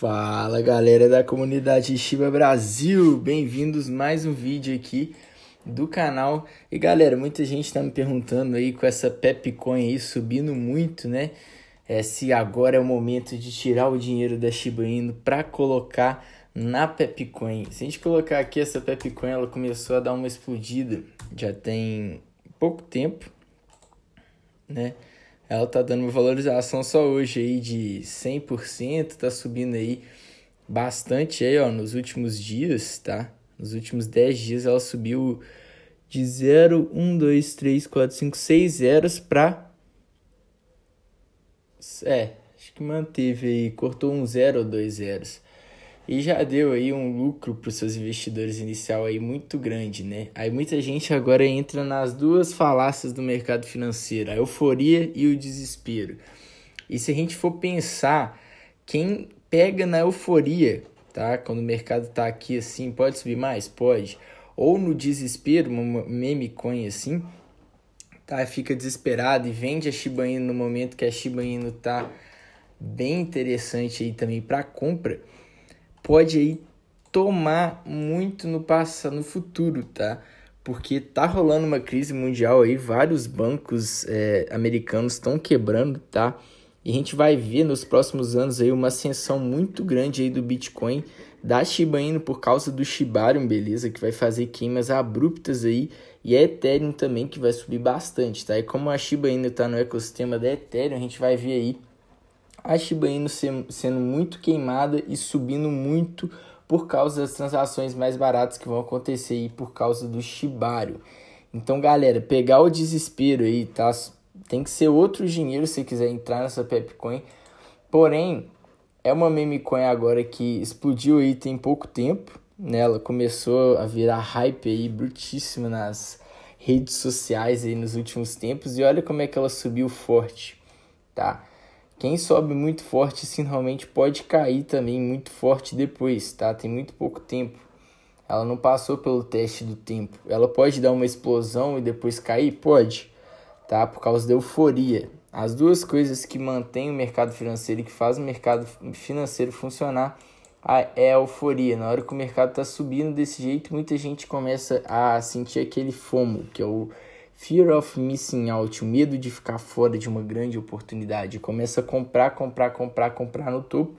Fala galera da comunidade Shiba Brasil, bem-vindos mais um vídeo aqui do canal. E galera, muita gente está me perguntando aí com essa Pepcoin aí subindo muito, né? É, se agora é o momento de tirar o dinheiro da Shiba Inu para colocar na Pepcoin. Se a gente colocar aqui essa Pepcoin, ela começou a dar uma explodida já tem pouco tempo, né? Ela tá dando uma valorização só hoje aí de 100%, tá subindo aí bastante aí, ó, nos últimos dias, tá? Nos últimos 10 dias ela subiu de 0, 1, 2, 3, 4, 5, 6 zeros pra... É, acho que manteve aí, cortou um zero ou dois zeros e já deu aí um lucro para os seus investidores inicial aí muito grande, né? Aí muita gente agora entra nas duas falácias do mercado financeiro, a euforia e o desespero. E se a gente for pensar, quem pega na euforia, tá? Quando o mercado tá aqui assim, pode subir mais? Pode. Ou no desespero, uma meme coin assim, tá? Fica desesperado e vende a Shiba Inu no momento que a Shiba Inu tá bem interessante aí também para compra pode aí tomar muito no passado, no futuro, tá? Porque tá rolando uma crise mundial aí, vários bancos é, americanos estão quebrando, tá? E a gente vai ver nos próximos anos aí uma ascensão muito grande aí do Bitcoin, da Shiba Inu por causa do Shibarium, beleza? Que vai fazer queimas abruptas aí e a Ethereum também que vai subir bastante, tá? E como a Shiba Inu tá no ecossistema da Ethereum, a gente vai ver aí a Shiba Inu sendo muito queimada e subindo muito por causa das transações mais baratas que vão acontecer aí por causa do Shibari. Então, galera, pegar o desespero aí, tá? Tem que ser outro dinheiro se quiser entrar nessa Pepcoin. Porém, é uma meme coin agora que explodiu aí tem pouco tempo, né? Ela começou a virar hype aí brutíssima nas redes sociais aí nos últimos tempos e olha como é que ela subiu forte, tá? Quem sobe muito forte, sim, realmente pode cair também muito forte depois, tá? Tem muito pouco tempo. Ela não passou pelo teste do tempo. Ela pode dar uma explosão e depois cair? Pode, tá? Por causa da euforia. As duas coisas que mantêm o mercado financeiro e que fazem o mercado financeiro funcionar é a euforia. Na hora que o mercado está subindo desse jeito, muita gente começa a sentir aquele FOMO, que é o Fear of missing out, o medo de ficar fora de uma grande oportunidade. Começa a comprar, comprar, comprar, comprar no topo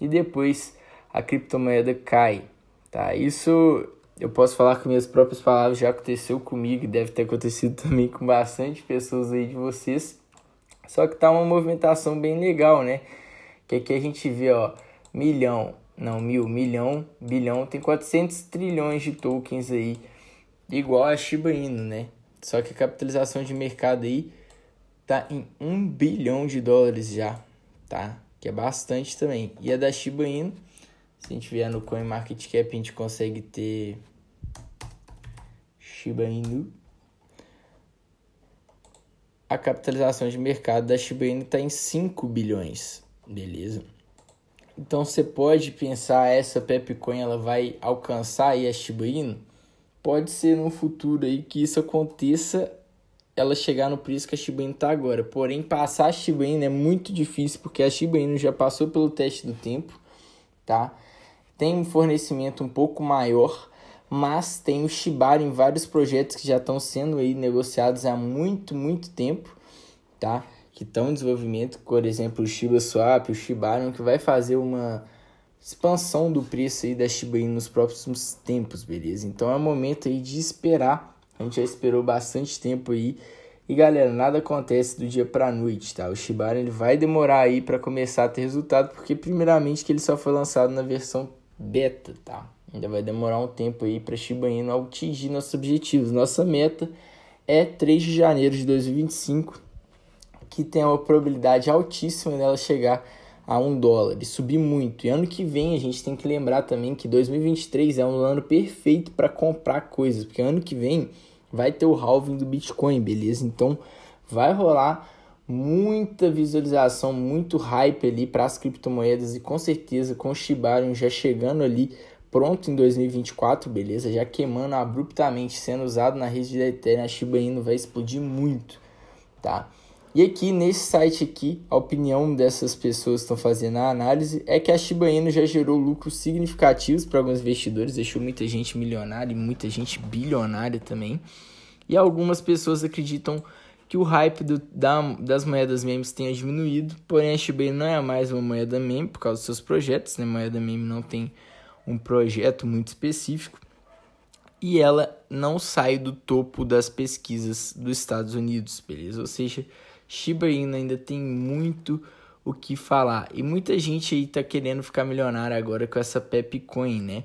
e depois a criptomoeda cai. Tá? Isso eu posso falar com minhas próprias palavras, já aconteceu comigo e deve ter acontecido também com bastante pessoas aí de vocês. Só que tá uma movimentação bem legal, né? Que aqui a gente vê, ó, milhão, não, mil, milhão, bilhão, tem 400 trilhões de tokens aí, igual a Shiba Inu, né? Só que a capitalização de mercado aí tá em 1 bilhão de dólares já, tá? Que é bastante também. E a da Shiba Inu, se a gente vier no CoinMarketCap, a gente consegue ter Shiba Inu. A capitalização de mercado da Shiba Inu está em 5 bilhões, beleza? Então você pode pensar essa Pepcoin ela vai alcançar aí a Shiba Inu? Pode ser no futuro aí que isso aconteça, ela chegar no preço que a Shiba Inu está agora. Porém, passar a Shiba Inu é muito difícil porque a Shiba Inu já passou pelo teste do tempo, tá? Tem um fornecimento um pouco maior, mas tem o Shibari em vários projetos que já estão sendo aí negociados há muito, muito tempo, tá? Que estão em desenvolvimento, por exemplo, o Shiba Swap, o Shibari, que vai fazer uma expansão do preço aí da Shiba Inu nos próximos tempos, beleza? Então é o momento aí de esperar. A gente já esperou bastante tempo aí. E galera, nada acontece do dia para noite, tá? O Shiba ele vai demorar aí para começar a ter resultado, porque primeiramente que ele só foi lançado na versão beta, tá? Ainda vai demorar um tempo aí para Shiba Inu atingir nossos objetivos. Nossa meta é 3 de janeiro de 2025, que tem uma probabilidade altíssima dela chegar a um dólar e subir muito. E ano que vem a gente tem que lembrar também que 2023 é um ano perfeito para comprar coisas, porque ano que vem vai ter o halving do Bitcoin, beleza? Então vai rolar muita visualização, muito hype ali para as criptomoedas e com certeza com o Shibarium já chegando ali pronto em 2024, beleza? Já queimando abruptamente, sendo usado na rede da Ethereum, a Shiba Inu vai explodir muito, tá? E aqui nesse site aqui, a opinião dessas pessoas que estão fazendo a análise é que a Shiba Inu já gerou lucros significativos para alguns investidores, deixou muita gente milionária e muita gente bilionária também. E algumas pessoas acreditam que o hype do, da, das moedas memes tenha diminuído, porém a Shiba Inu não é mais uma moeda meme por causa dos seus projetos, né? Moeda meme não tem um projeto muito específico e ela não sai do topo das pesquisas dos Estados Unidos, beleza? Ou seja, Shiba Inu ainda tem muito o que falar. E muita gente aí tá querendo ficar milionário agora com essa Pepcoin, né?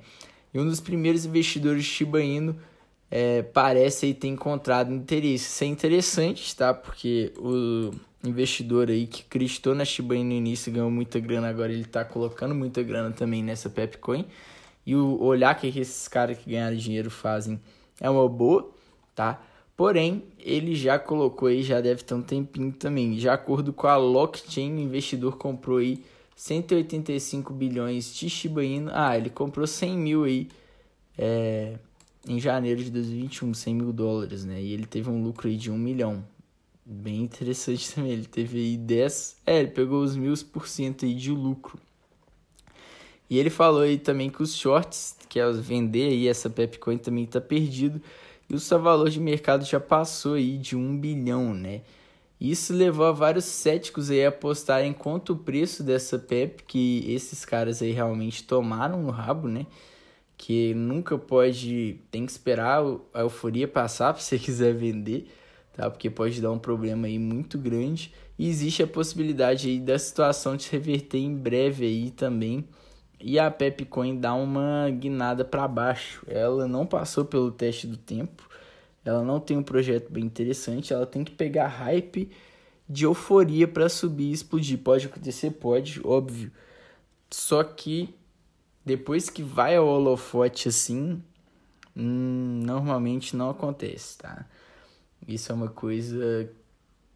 E um dos primeiros investidores de Shiba Inu é, parece aí ter encontrado interesse. Isso é interessante, tá? Porque o investidor aí que acreditou na Shiba Inu no início ganhou muita grana, agora ele tá colocando muita grana também nessa Pepcoin. E o olhar que esses caras que ganharam dinheiro fazem é uma boa, tá? Porém, ele já colocou aí, já deve ter um tempinho também. De acordo com a Blockchain, o investidor comprou aí 185 bilhões de Shiba Inu. Ah, ele comprou 100 mil aí é, em janeiro de 2021, 100 mil dólares, né? E ele teve um lucro aí de 1 milhão. Bem interessante também. Ele teve aí 10. É, ele pegou os mil por cento aí de lucro. E ele falou aí também que os shorts, que é vender aí essa Pepcoin, também tá perdido e o seu valor de mercado já passou aí de um bilhão, né? Isso levou a vários céticos aí a apostarem quanto o preço dessa PEP, que esses caras aí realmente tomaram no rabo, né? Que nunca pode, tem que esperar a euforia passar para você quiser vender, tá? Porque pode dar um problema aí muito grande. E existe a possibilidade aí da situação de se reverter em breve aí também e a Pepcoin dá uma guinada para baixo. Ela não passou pelo teste do tempo. Ela não tem um projeto bem interessante. Ela tem que pegar hype de euforia para subir e explodir. Pode acontecer, pode, óbvio. Só que depois que vai ao holofote assim, hum, normalmente não acontece, tá? Isso é uma coisa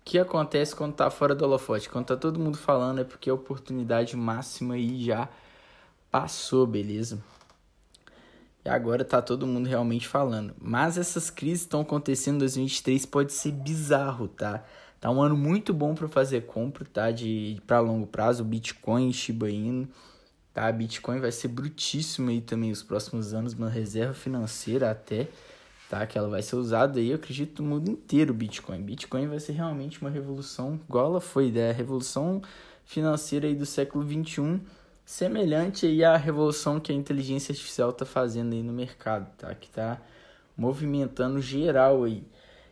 que acontece quando tá fora do holofote. Quando tá todo mundo falando é porque é a oportunidade máxima e já passou, beleza? E agora tá todo mundo realmente falando. Mas essas crises estão acontecendo em 2023 pode ser bizarro, tá? Tá um ano muito bom para fazer compra, tá? De para longo prazo, Bitcoin, Shiba Inu, tá? Bitcoin vai ser brutíssimo aí também os próximos anos, uma reserva financeira até, tá? Que ela vai ser usada aí, eu acredito, no mundo inteiro Bitcoin. Bitcoin vai ser realmente uma revolução, igual ela foi, né? A revolução financeira aí do século 21 semelhante aí à revolução que a inteligência artificial está fazendo aí no mercado, tá? Que está movimentando geral aí.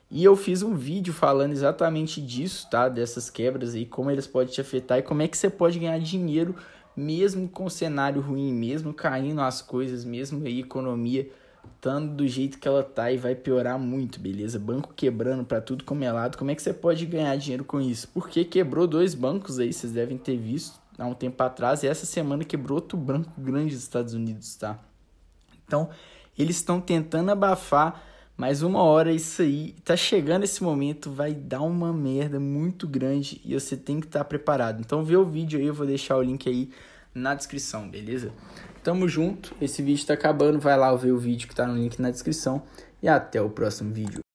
E eu fiz um vídeo falando exatamente disso, tá? Dessas quebras aí, como eles podem te afetar e como é que você pode ganhar dinheiro mesmo com cenário ruim, mesmo caindo as coisas, mesmo aí economia estando do jeito que ela tá e vai piorar muito, beleza? Banco quebrando para tudo como é lado. Como é que você pode ganhar dinheiro com isso? Porque quebrou dois bancos aí, vocês devem ter visto, há um tempo atrás e essa semana quebrou outro branco grande dos Estados Unidos, tá? Então, eles estão tentando abafar, mas uma hora isso aí tá chegando esse momento, vai dar uma merda muito grande e você tem que estar tá preparado. Então, vê o vídeo aí, eu vou deixar o link aí na descrição, beleza? Tamo junto, esse vídeo tá acabando, vai lá ver o vídeo que tá no link na descrição e até o próximo vídeo.